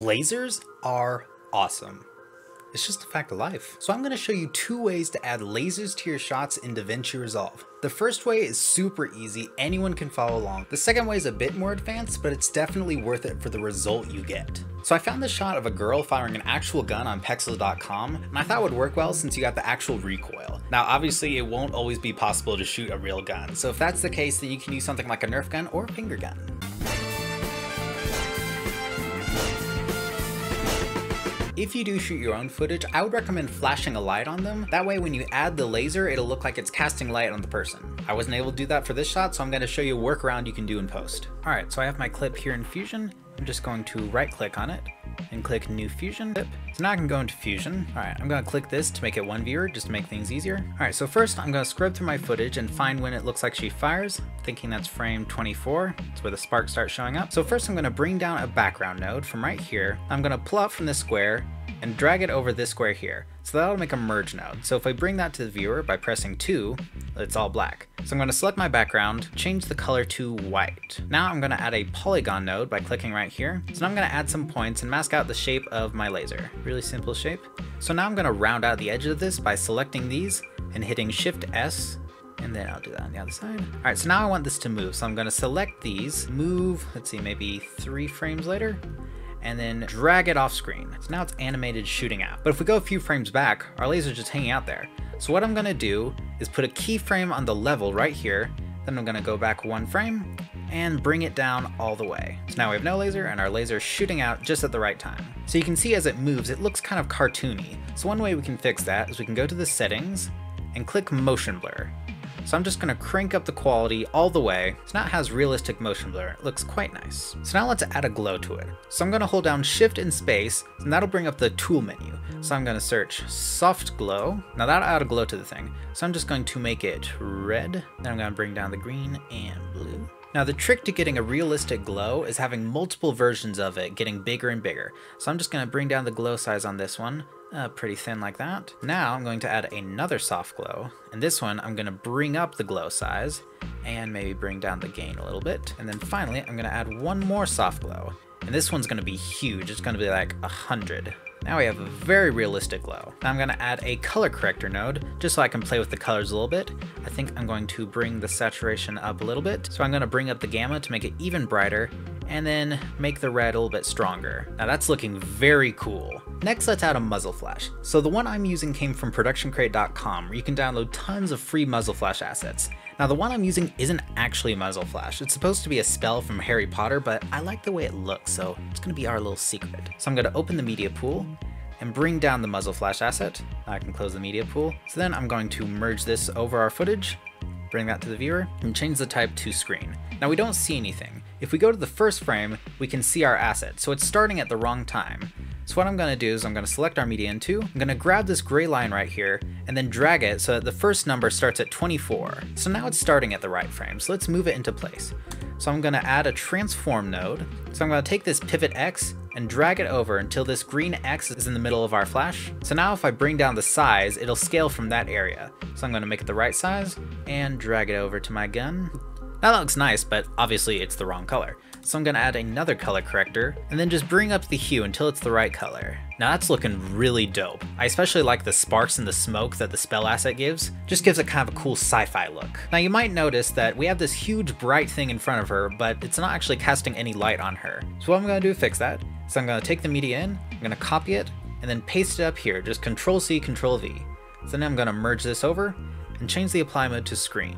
Lasers are awesome. It's just a fact of life. So I'm going to show you two ways to add lasers to your shots in DaVinci Resolve. The first way is super easy, anyone can follow along. The second way is a bit more advanced, but it's definitely worth it for the result you get. So I found this shot of a girl firing an actual gun on Pexels.com, and I thought would work well since you got the actual recoil. Now obviously it won't always be possible to shoot a real gun, so if that's the case then you can use something like a Nerf gun or a finger gun. If you do shoot your own footage, I would recommend flashing a light on them. That way when you add the laser, it'll look like it's casting light on the person. I wasn't able to do that for this shot, so I'm going to show you a workaround you can do in post. Alright, so I have my clip here in Fusion. I'm just going to right click on it and click new fusion clip. So now I can go into fusion. All right, I'm gonna click this to make it one viewer just to make things easier. All right, so first I'm gonna scrub through my footage and find when it looks like she fires, thinking that's frame 24. It's where the sparks start showing up. So first I'm gonna bring down a background node from right here. I'm gonna pull out from this square and drag it over this square here. So that'll make a merge node. So if I bring that to the viewer by pressing 2, it's all black. So I'm going to select my background, change the color to white. Now I'm going to add a polygon node by clicking right here. So now I'm going to add some points and mask out the shape of my laser. Really simple shape. So now I'm going to round out the edge of this by selecting these and hitting Shift S and then I'll do that on the other side. All right, so now I want this to move. So I'm gonna select these, move, let's see, maybe three frames later, and then drag it off screen. So now it's animated shooting out. But if we go a few frames back, our laser's just hanging out there. So what I'm gonna do is put a keyframe on the level right here, then I'm gonna go back one frame and bring it down all the way. So now we have no laser and our laser is shooting out just at the right time. So you can see as it moves, it looks kind of cartoony. So one way we can fix that is we can go to the settings and click motion blur. So I'm just gonna crank up the quality all the way. So now it has realistic motion blur. It looks quite nice. So now let's add a glow to it. So I'm gonna hold down shift and space and that'll bring up the tool menu. So I'm gonna search soft glow. Now that'll add a glow to the thing. So I'm just going to make it red. Then I'm gonna bring down the green and blue. Now the trick to getting a realistic glow is having multiple versions of it getting bigger and bigger. So I'm just going to bring down the glow size on this one, uh, pretty thin like that. Now I'm going to add another soft glow, and this one I'm going to bring up the glow size and maybe bring down the gain a little bit. And then finally I'm going to add one more soft glow, and this one's going to be huge. It's going to be like a hundred. Now we have a very realistic glow. Now I'm going to add a color corrector node, just so I can play with the colors a little bit. I think I'm going to bring the saturation up a little bit. So I'm going to bring up the gamma to make it even brighter, and then make the red a little bit stronger. Now that's looking very cool. Next, let's add a muzzle flash. So the one I'm using came from productioncrate.com, where you can download tons of free muzzle flash assets. Now the one I'm using isn't actually muzzle flash. It's supposed to be a spell from Harry Potter, but I like the way it looks, so it's gonna be our little secret. So I'm gonna open the media pool and bring down the muzzle flash asset. I can close the media pool. So then I'm going to merge this over our footage, bring that to the viewer, and change the type to screen. Now we don't see anything. If we go to the first frame, we can see our asset, so it's starting at the wrong time. So what I'm going to do is I'm going to select our media into, I'm going to grab this gray line right here, and then drag it so that the first number starts at 24. So now it's starting at the right frame, so let's move it into place. So I'm going to add a transform node. So I'm going to take this pivot X and drag it over until this green X is in the middle of our flash. So now if I bring down the size, it'll scale from that area. So I'm going to make it the right size and drag it over to my gun. Now that looks nice, but obviously it's the wrong color. So I'm gonna add another color corrector, and then just bring up the hue until it's the right color. Now that's looking really dope. I especially like the sparks and the smoke that the spell asset gives. Just gives it kind of a cool sci-fi look. Now you might notice that we have this huge bright thing in front of her, but it's not actually casting any light on her. So what I'm gonna do to fix that, is I'm gonna take the media in, I'm gonna copy it, and then paste it up here, just Control C, Control V. So then I'm gonna merge this over, and change the apply mode to screen.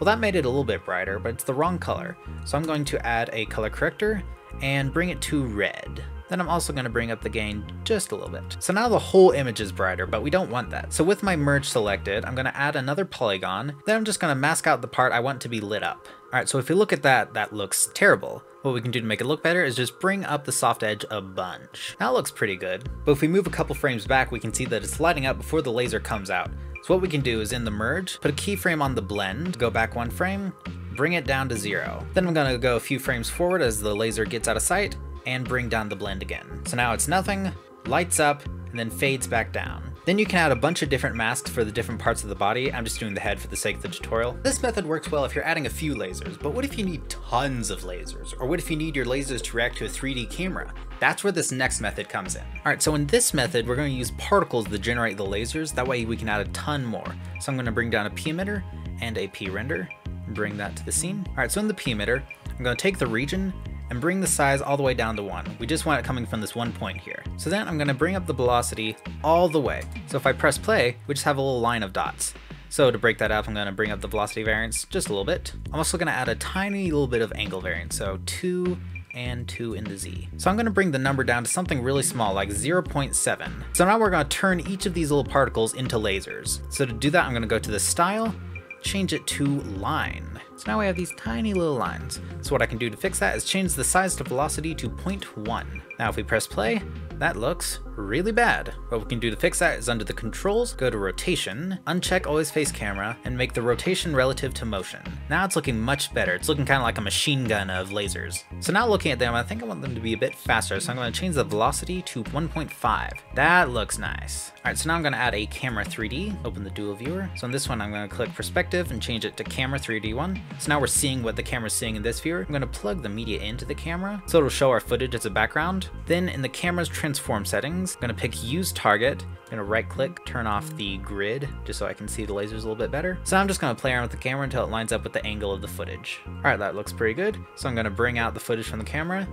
Well, that made it a little bit brighter, but it's the wrong color. So I'm going to add a color corrector and bring it to red. Then I'm also going to bring up the gain just a little bit. So now the whole image is brighter, but we don't want that. So with my merge selected, I'm going to add another polygon. Then I'm just going to mask out the part I want to be lit up. All right, so if you look at that, that looks terrible. What we can do to make it look better is just bring up the soft edge a bunch. That looks pretty good. But if we move a couple frames back, we can see that it's lighting up before the laser comes out. So what we can do is in the merge, put a keyframe on the blend, go back one frame, bring it down to zero. Then I'm gonna go a few frames forward as the laser gets out of sight, and bring down the blend again. So now it's nothing, lights up, and then fades back down. Then you can add a bunch of different masks for the different parts of the body. I'm just doing the head for the sake of the tutorial. This method works well if you're adding a few lasers, but what if you need tons of lasers? Or what if you need your lasers to react to a 3D camera? That's where this next method comes in. All right, so in this method, we're going to use particles to generate the lasers. That way we can add a ton more. So I'm going to bring down a P emitter and a P render, bring that to the scene. All right, so in the P emitter, I'm going to take the region and bring the size all the way down to 1. We just want it coming from this one point here. So then I'm going to bring up the velocity all the way. So if I press play, we just have a little line of dots. So to break that up, I'm going to bring up the velocity variance just a little bit. I'm also going to add a tiny little bit of angle variance, so 2 and 2 in the z. So I'm going to bring the number down to something really small, like 0.7. So now we're going to turn each of these little particles into lasers. So to do that, I'm going to go to the style, change it to line. So now we have these tiny little lines. So what I can do to fix that is change the size to velocity to 0.1. Now if we press play, that looks really bad. What we can do to fix that is under the controls, go to rotation, uncheck always face camera, and make the rotation relative to motion. Now it's looking much better. It's looking kind of like a machine gun of lasers. So now looking at them, I think I want them to be a bit faster, so I'm going to change the velocity to 1.5. That looks nice. Alright, so now I'm going to add a camera 3D, open the dual viewer. So in this one, I'm going to click perspective and change it to camera 3D one. So now we're seeing what the camera's seeing in this viewer. I'm going to plug the media into the camera, so it'll show our footage as a background. Then in the camera's transform settings, I'm going to pick use target, I'm to right click, turn off the grid, just so I can see the lasers a little bit better. So I'm just going to play around with the camera until it lines up with the angle of the footage. Alright, that looks pretty good. So I'm going to bring out the footage from the camera.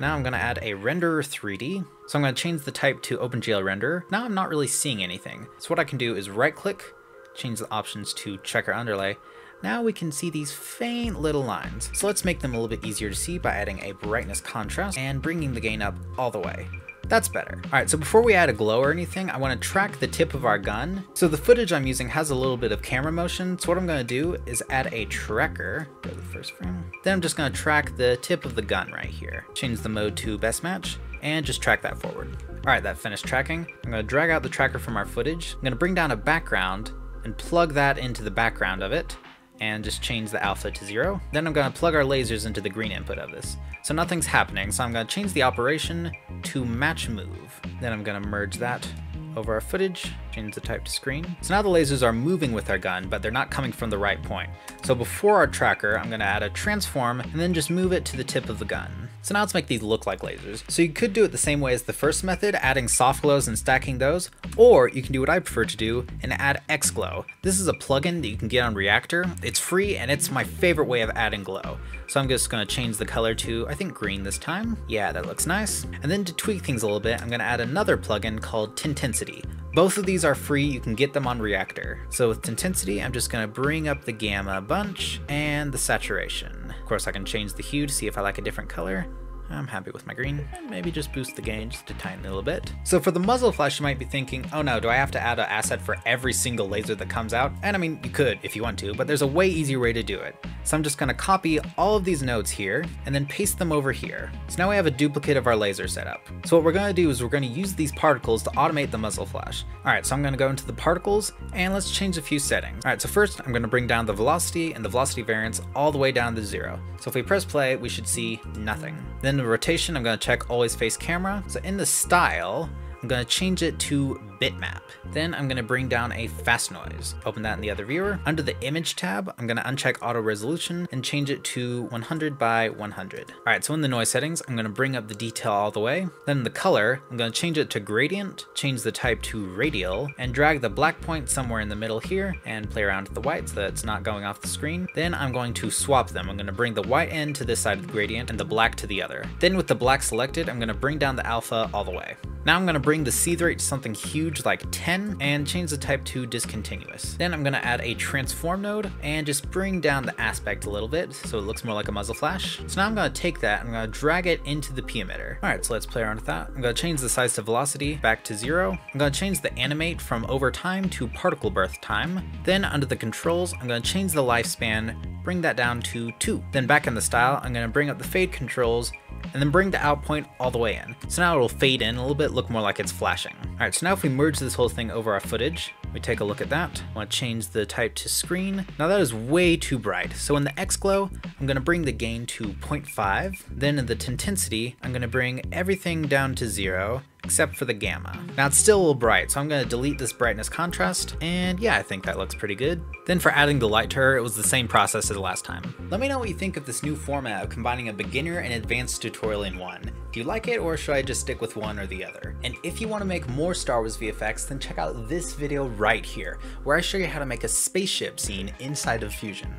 Now I'm going to add a renderer 3D. So I'm going to change the type to OpenGL render. Now I'm not really seeing anything. So what I can do is right click, change the options to checker underlay, now we can see these faint little lines. So let's make them a little bit easier to see by adding a brightness contrast and bringing the gain up all the way. That's better. All right, so before we add a glow or anything, I wanna track the tip of our gun. So the footage I'm using has a little bit of camera motion. So what I'm gonna do is add a tracker, go to the first frame. Then I'm just gonna track the tip of the gun right here. Change the mode to best match and just track that forward. All right, that finished tracking. I'm gonna drag out the tracker from our footage. I'm gonna bring down a background and plug that into the background of it and just change the alpha to zero. Then I'm gonna plug our lasers into the green input of this. So nothing's happening, so I'm gonna change the operation to match move. Then I'm gonna merge that over our footage, change the type to screen. So now the lasers are moving with our gun, but they're not coming from the right point. So before our tracker, I'm gonna add a transform and then just move it to the tip of the gun. So now let's make these look like lasers. So you could do it the same way as the first method, adding soft glows and stacking those, or you can do what I prefer to do and add X-Glow. This is a plugin that you can get on Reactor. It's free and it's my favorite way of adding glow. So I'm just gonna change the color to, I think green this time. Yeah, that looks nice. And then to tweak things a little bit, I'm gonna add another plugin called Tintensity. Both of these are free, you can get them on Reactor. So with intensity, I'm just gonna bring up the gamma a bunch and the saturation. Of course, I can change the hue to see if I like a different color. I'm happy with my green, and maybe just boost the gain just a little bit. So for the muzzle flash, you might be thinking, oh no, do I have to add an asset for every single laser that comes out? And I mean, you could if you want to, but there's a way easier way to do it. So I'm just gonna copy all of these nodes here, and then paste them over here. So now we have a duplicate of our laser setup. So what we're gonna do is we're gonna use these particles to automate the muzzle flash. All right, so I'm gonna go into the particles, and let's change a few settings. All right, so first I'm gonna bring down the velocity and the velocity variance all the way down to zero. So if we press play, we should see nothing. Then rotation, I'm going to check always face camera. So in the style, I'm to change it to bitmap. Then I'm to bring down a fast noise. Open that in the other viewer. Under the image tab, I'm to uncheck auto resolution and change it to 100 by 100. All right, so in the noise settings, I'm to bring up the detail all the way. Then the color, I'm to change it to gradient, change the type to radial, and drag the black point somewhere in the middle here and play around with the white so that it's not going off the screen. Then I'm going to swap them. I'm to bring the white end to this side of the gradient and the black to the other. Then with the black selected, I'm to bring down the alpha all the way. Now I'm going to bring the seethe rate to something huge like 10 and change the type to discontinuous. Then I'm going to add a transform node and just bring down the aspect a little bit so it looks more like a muzzle flash. So now I'm going to take that, I'm going to drag it into the P emitter. Alright, so let's play around with that. I'm going to change the size to velocity back to zero. I'm going to change the animate from over time to particle birth time. Then under the controls, I'm going to change the lifespan bring that down to 2. Then back in the style, I'm going to bring up the fade controls and then bring the out point all the way in. So now it'll fade in a little bit, look more like it's flashing. Alright, so now if we merge this whole thing over our footage, we take a look at that. I want to change the type to screen. Now that is way too bright. So in the X-Glow, I'm going to bring the gain to 0.5. Then in the Tintensity, I'm going to bring everything down to zero except for the gamma. Now it's still a little bright, so I'm going to delete this brightness contrast, and yeah, I think that looks pretty good. Then for adding the light to her, it was the same process as last time. Let me know what you think of this new format of combining a beginner and advanced tutorial in one. Do you like it, or should I just stick with one or the other? And if you want to make more Star Wars VFX, then check out this video right here, where I show you how to make a spaceship scene inside of Fusion.